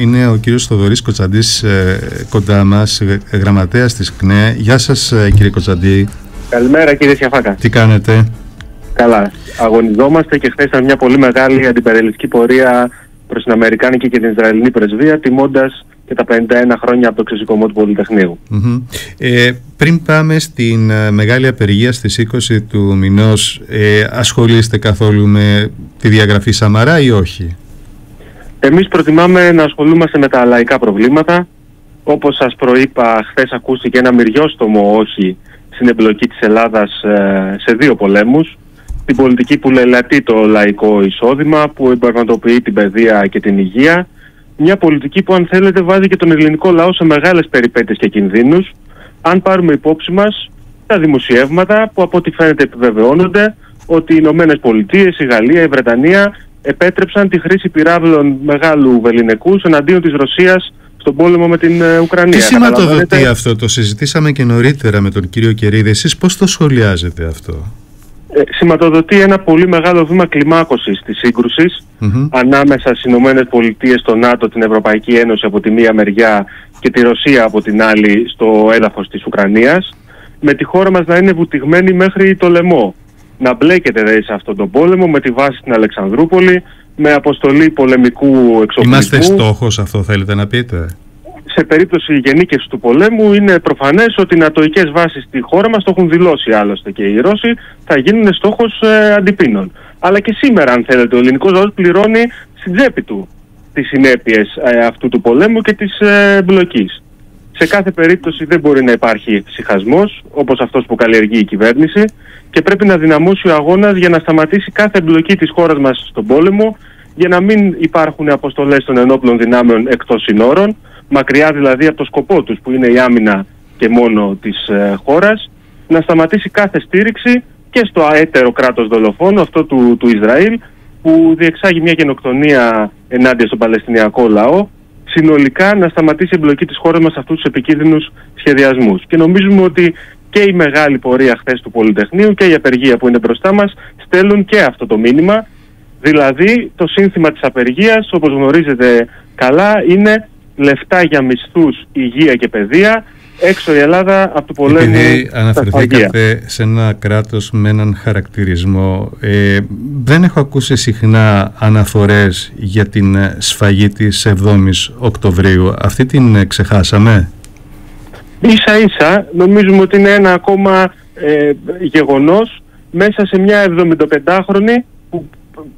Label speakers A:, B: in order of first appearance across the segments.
A: Είναι ο κύριος Θοδωρής Κοτσαντής ε, κοντά μας, ε, γραμματέας της ΚΝΕ. Γεια σας ε, κύριε Κοτσαντή.
B: Καλημέρα κύριε Σιαφάκα.
A: Τι κάνετε;
B: Καλά. Αγωνιζόμαστε και χθες ήταν μια πολύ μεγάλη αντιπεριελιστική πορεία προς την Αμερικάνικη και την Ισραηλινή πρεσβεία, τιμώντας και τα 51 χρόνια από το ξεσηκωμό του πολυτεχνειου
A: Ε, πριν πάμε στην μεγάλη απεργία στις 20 του μηνός, ε, ασχολείστε καθόλου με τη διαγραφή Σαμαρά ή όχι;
B: Εμείς προτιμάμε να ασχολούμαστε με τα λαϊκά προβλήματα. Όπως σας προείπα, χθες ακούστηκε ένα μυριόστομο όχι στην εμπλοκή της Ελλάδας ε, σε δύο πολέμους. Την πολιτική που λελατεί το λαϊκό εισόδημα, που εμπορματοποιεί την παιδεία και την υγεία. Μια πολιτική που αν θέλετε βάζει και τον ελληνικό λαό σε μεγάλες περιπέτειες και κινδύνους. Αν πάρουμε υπόψη μας τα δημοσιεύματα που από ό,τι φαίνεται επιβεβαιώνονται ότι οι Ηνωμένες Πολιτείες, η Γαλλία, η Βρετανία επέτρεψαν τη χρήση πυράβλων μεγάλου βεληνικούς εναντίον της Ρωσίας στον πόλεμο με την ε, Ουκρανία.
A: Τι σηματοδοτεί αυτό, το συζητήσαμε και νωρίτερα με τον κύριο Κερίδη. Εσείς πώς το σχολιάζετε αυτό;
B: Ε, σηματοδοτεί ένα πολύ μεγάλο βήμα κλιμάκωσης της σύγκρουσης ανάμεσα στις Ηνωμένες Πολιτείες, το ΝΑΤΟ, την Ευρωπαϊκή Ένωση από τη μία μεριά και τη Ρωσία από την άλλη στο έδαφος της Ουκρανίας με τη χώρα μας να είναι βουτυγμένη μέχρι το λαιμό να μπλέκεται δε, σε αυτόν τον πόλεμο με τη βάση στην Αλεξανδρούπολη, με αποστολή πολεμικού εξοπλισμού.
A: Είμαστε στόχος αυτό θέλετε να πείτε;
B: Σε περίπτωση γενίκευσης του πολέμου είναι προφανές ότι οι νατοικές βάσεις στη χώρα μας το έχουν δηλώσει άλλωστε και οι Ρώσοι θα γίνουν στόχος ε, αντιπίνων. Αλλά και σήμερα αν θέλετε ο ελληνικός λαός πληρώνει στην τσέπη του τις συνέπειες ε, αυτού του πολέμου και της ε, μπλοκής. Σε κάθε περίπτωση δεν μπορεί να υπάρχει ψυχασμός όπως αυτός που καλλιεργεί η κυβέρνηση και πρέπει να δυναμώσει ο αγώνας για να σταματήσει κάθε εμπλοκή της χώρας μας στον πόλεμο για να μην υπάρχουν αποστολές των ενόπλων δυνάμεων εκτός συνόρων, μακριά δηλαδή από το σκοπό τους που είναι η άμυνα και μόνο της ε, χώρας, να σταματήσει κάθε στήριξη και στο αέτερο κράτος δολοφόνο, αυτό του, του Ισραήλ, που διεξάγει μια γενοκτονία ενάντια στον Παλαιστινιακό λαό, συνολικά να σταματήσει η εμπλοκή της χώρας μας σε αυτούς τους επικίνδυνους σχεδιασμούς. Και νομίζουμε ότι και η μεγάλη πορεία χθες του Πολυτεχνείου και η απεργία που είναι μπροστά μας στέλνουν και αυτό το μήνυμα. Δηλαδή το σύνθημα της απεργίας όπως γνωρίζετε καλά είναι λεφτά για μισθούς, υγεία και παιδεία έξω η Ελλάδα από το πολέμο
A: Επειδή αναφερθήκατε σε ένα κράτος με έναν χαρακτηρισμό ε, δεν έχω ακούσει συχνά αναφορές για την σφαγή της 7ης Οκτωβρίου. Αυτή την ξεχάσαμε;
B: Ίσα ίσα νομίζουμε ότι είναι ένα ακόμα ε, γεγονός μέσα σε μια 75χρονη που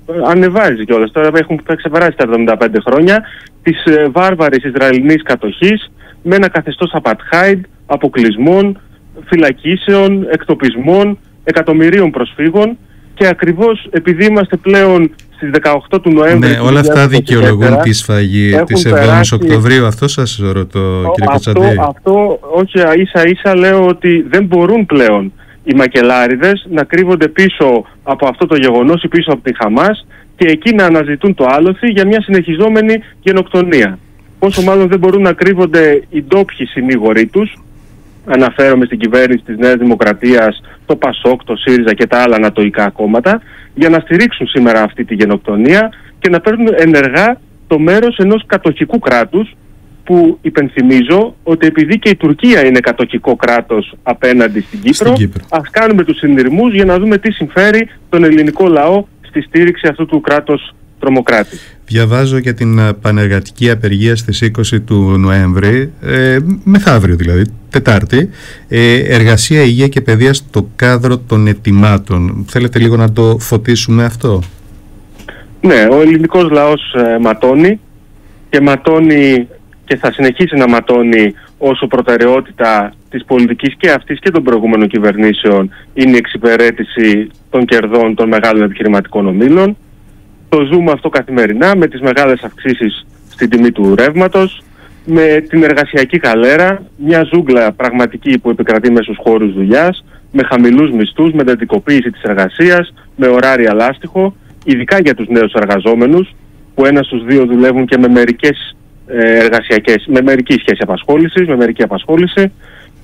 B: ε, ανεβάζει κιόλας. Τώρα έχουν ξεπεράσει τα 75 χρόνια της ε, βάρβαρης Ισραηλινής κατοχής με ένα καθεστώς απατχάιντ, αποκλεισμών, φυλακίσεων, εκτοπισμών, εκατομμυρίων προσφύγων και ακριβώς επειδή είμαστε πλέον στις 18 του Νοέμβρη...
A: Ναι, όλα αυτά δικαιολογούν τη σφαγή της 7ης Οκτωβρίου. Αυτό σας ρωτώ κύριε Κοτσαντή.
B: Αυτό, αυτό όχι ίσα ίσα λέω ότι δεν μπορούν πλέον οι μακελάριδες να κρύβονται πίσω από αυτό το γεγονός ή πίσω από τη Χαμάς και εκεί να αναζητούν το άλοθη για μια συνεχιζόμενη γενοκτονία. Πόσο μάλλον δεν μπορούν να κρύβονται οι ντόπιοι συνήγοροι τους αναφέρομαι στην κυβέρνηση της Νέας Δημοκρατίας, το ΠΑΣΟΚ, το ΣΥΡΙΖΑ και τα άλλα ανατοϊκά κόμματα, για να στηρίξουν σήμερα αυτή τη γενοκτονία και να παίρνουν ενεργά το μέρος ενός κατοχικού κράτους που υπενθυμίζω ότι επειδή και η Τουρκία είναι κατοχικό κράτος απέναντι στην Κύπρο, στην Κύπρο. ας κάνουμε τους συνειρμούς για να δούμε τι συμφέρει τον ελληνικό λαό στη στήριξη αυτού του κράτους τρομοκράτη.
A: Διαβάζω για την ε, πανεργατική απεργία στις 20 του Νοέμβρη, ε, μεθαύριο δηλαδή, Τετάρτη, ε, εργασία, υγεία και παιδεία στο κάδρο των ετοιμάτων. Θέλετε λίγο να το φωτίσουμε αυτό;
B: Ναι, ο ελληνικός λαός ε, ματώνει και ματώνει και θα συνεχίσει να ματώνει όσο προτεραιότητα της πολιτικής και αυτής και των προηγούμενων κυβερνήσεων είναι η εξυπηρέτηση των κερδών των μεγάλων επιχειρηματικών ομίλων το ζούμε αυτό καθημερινά με τις μεγάλες αυξήσεις στην τιμή του ρεύματος, με την εργασιακή καλέρα, μια ζούγκλα πραγματική που επικρατεί μέσα στους χώρους δουλειάς, με χαμηλούς μισθούς, με δεντικοποίηση της εργασίας, με ωράρια λάστιχο, ειδικά για τους νέους εργαζόμενους, που ένας στους δύο δουλεύουν και με μερικές ε, εργασιακές, με μερική σχέση απασχόλησης, με μερική απασχόληση.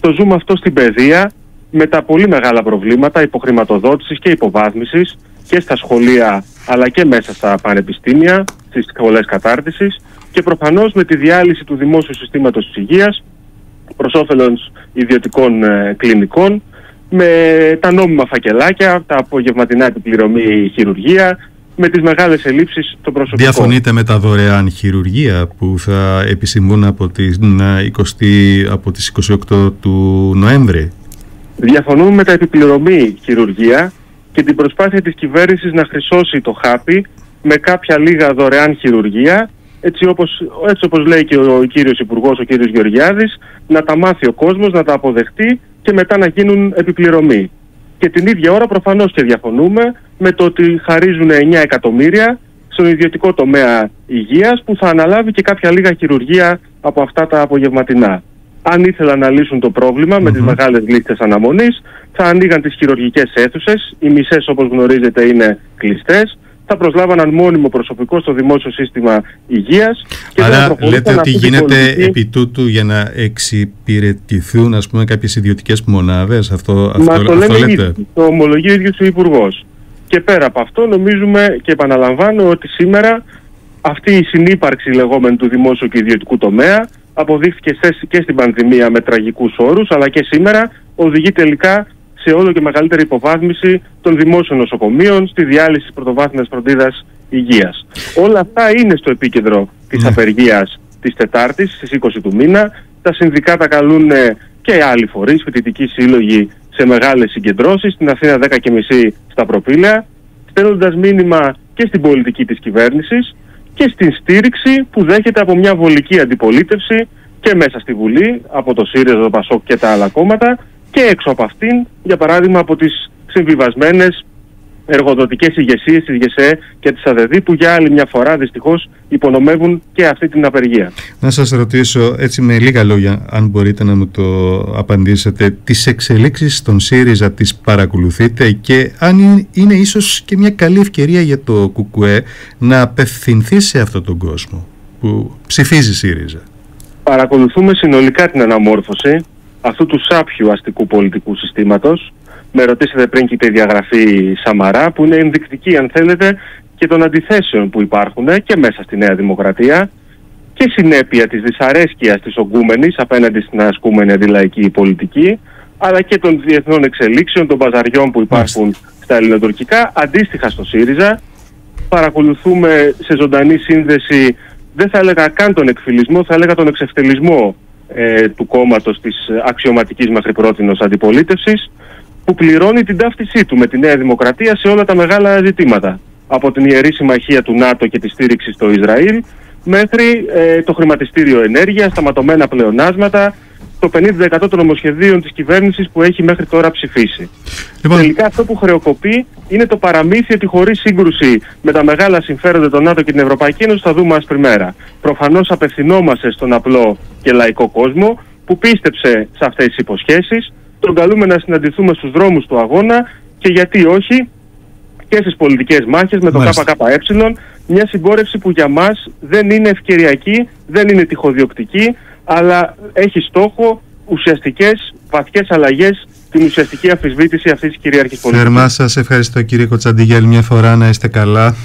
B: Το ζούμε αυτό στην παιδεία, με τα πολύ μεγάλα προβλήματα υποχρηματοδότησης και υποβάθμισης και στα σχολεία αλλά και μέσα στα πανεπιστήμια, στις σχολές κατάρτισης, και προφανώς με τη διάλυση του δημόσιου συστήματος της υγείας προς όφελος ιδιωτικών ε, κλινικών με τα νόμιμα φακελάκια, τα απογευματινά επιπληρωμή χειρουργία, με τις μεγάλες ελλείψεις στο προσωπικό.
A: Διαφωνείτε με τα δωρεάν χειρουργία που θα επισημούν από, την 20, από τις 28 του Νοέμβρη;
B: Διαφωνούμε με τα επιπληρωμή χειρουργία και την προσπάθεια της κυβέρνησης να χρυσώσει το χάπι με κάποια λίγα δωρεάν χειρουργία έτσι όπως, έτσι όπως λέει και ο, ο κύριος Υπουργός, ο κύριος Γεωργιάδης, να τα μάθει ο κόσμος, να τα αποδεχτεί και μετά να γίνουν επιπληρωμή. Και την ίδια ώρα προφανώς και διαφωνούμε με το ότι χαρίζουν 9 εκατομμύρια στον ιδιωτικό τομέα υγείας που θα αναλάβει και κάποια λίγα χειρουργία από αυτά τα απογευματινά. Αν ήθελαν να λύσουν το προβλημα με τις μεγάλες λίστες αναμονής, θα ανοίγαν τις χειρουργικές αίθουσες, οι μισές όπως γνωρίζετε είναι κλειστές, θα προσλάβαναν μόνιμο προσωπικό στο δημόσιο σύστημα υγείας.
A: Και Άρα λέτε ότι γίνεται πολιτική... επί τούτου για να εξυπηρετηθούν ας πούμε κάποιες ιδιωτικές μονάδες, αυτό,
B: Μα
A: αυτό,
B: το λέμε
A: λέτε;
B: Ίδιο, το ομολογεί ο ίδιος ο Υπουργός. Και πέρα από αυτό νομίζουμε και επαναλαμβάνω ότι σήμερα αυτή η συνύπαρξη λεγόμενη του δημόσιου και ιδιωτικού τομέα αποδείχθηκε και στην πανδημία με τραγικούς όρους αλλά και σήμερα οδηγεί τελικά σε όλο και μεγαλύτερη υποβάθμιση των δημόσιων νοσοκομείων, στη διάλυση της πρωτοβάθμιας φροντίδας υγείας. Όλα αυτά είναι στο επίκεντρο της ναι. απεργίας της Τετάρτης, στις 20 του μήνα. Τα συνδικάτα καλούν και άλλοι φορείς, φοιτητικοί σύλλογοι, σε μεγάλες συγκεντρώσεις, στην Αθήνα 10.30 στα προπήλαια, στέλνοντας μήνυμα και στην πολιτική της κυβέρνησης και στην στήριξη που δέχεται από μια βολική αντιπολίτευση και μέσα στη Βουλή, από το ΣΥΡΙΖΑ, το ΠΑΣΟΚ και τα άλλα κόμματα και έξω από αυτήν, για παράδειγμα από τις συμβιβασμένες εργοδοτικές ηγεσίες της ΓΕΣΕ και της ΑΔΕΔΗ που για άλλη μια φορά δυστυχώς υπονομεύουν και αυτή την απεργία.
A: Να σας ρωτήσω έτσι με λίγα λόγια αν μπορείτε να μου το απαντήσετε τις εξελίξεις στον ΣΥΡΙΖΑ τις παρακολουθείτε και αν είναι, είναι ίσως και μια καλή ευκαιρία για το ΚΚΕ να απευθυνθεί σε αυτόν τον κόσμο που ψηφίζει ΣΥΡΙΖΑ.
B: Παρακολουθούμε συνολικά την αναμόρφωση αυτού του σάπιου αστικού πολιτικού συστήματος. Με ρωτήσατε πριν και τη διαγραφή Σαμαρά που είναι ενδεικτική αν θέλετε και των αντιθέσεων που υπάρχουν και μέσα στη Νέα Δημοκρατία και συνέπεια της δυσαρέσκειας της ογκούμενης απέναντι στην ασκούμενη αντιλαϊκή πολιτική αλλά και των διεθνών εξελίξεων, των μπαζαριών που υπάρχουν στα ελληνοτουρκικά. Αντίστοιχα στο ΣΥΡΙΖΑ παρακολουθούμε σε ζωντανή σύνδεση δεν θα έλεγα καν τον εκφυλισμό, θα έλεγα τον εξευτελισμό ε, του κόμματος της αξιωματικής μέχρι πρότινος αντιπολίτευσης που πληρώνει την ταύτισή του με τη Νέα Δημοκρατία σε όλα τα μεγάλα ζητήματα. Από την Ιερή Συμμαχία του ΝΑΤΟ και τη στήριξη στο Ισραήλ μέχρι ε, το χρηματιστήριο ενέργειας, σταματωμένα πλεονάσματα, το 50% των νομοσχεδίων της κυβέρνησης που έχει μέχρι τώρα ψηφίσει. Λοιπόν... Τελικά αυτό που χρεοκοπεί είναι το παραμύθι ότι χωρίς σύγκρουση με τα μεγάλα συμφέροντα των ΝΑΤΟ και την Ευρωπαϊκή Ένωση θα δούμε άσπρη μέρα. Προφανώς απευθυνόμαστε στον απλό και λαϊκό κόσμο που πίστεψε σε αυτές τις υποσχέσεις, τον καλούμε να συναντηθούμε στους δρόμους του αγώνα και γιατί όχι και στις πολιτικές μάχες με το ΚΚΕ, μια συμπόρευση που για μας δεν είναι ευκαιριακή, δεν είναι τυχοδιοκτική, αλλά έχει στόχο ουσιαστικές βαθιές αλλαγές την ουσιαστική αμφισβήτηση αυτής της κυρίαρχης πολιτικής.
A: Θερμά σας ευχαριστώ κύριε Κοτσαντιγέλ μια φορά να είστε καλά.